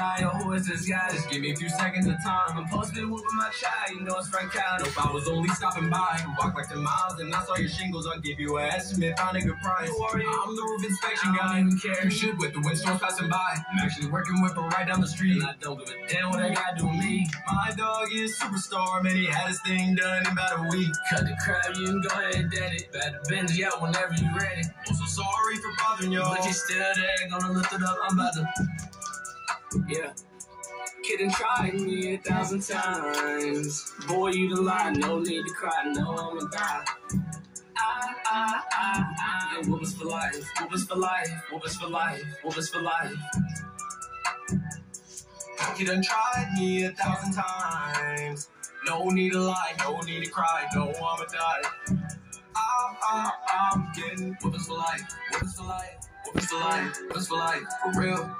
Yo, who is this guy? Just give me a few seconds of time. I'm posted with my child, you know it's Frank. If I was only stopping by, walk like 10 miles, and I saw your shingles, I'll give you an estimate, find a good price. Don't worry, I'm the roof inspection guy. I don't even care. You should with the windstorms passing by. I'm actually working with her right down the street. And I don't give a damn what I got to do with me. My dog is superstar, man, he had his thing done in about a week. Cut the crap, you can go ahead and dead it. Better bend it out whenever you're ready. I'm so sorry for bothering y'all. But you still there, gonna lift it up, I'm about to. Yeah. Kid and tried me a thousand times. Boy, you the lie, no need to cry, no, I'ma die. I, I, I, I, whoopers for life, whoopers for life, whoopers for life, whoopers for life. You done tried me a thousand times. No need to lie, no need to cry, no, I'ma die. I'm, I'm, I'm getting whoopers for life, whoopers for life, whoopers for life, whoopers for life, for real.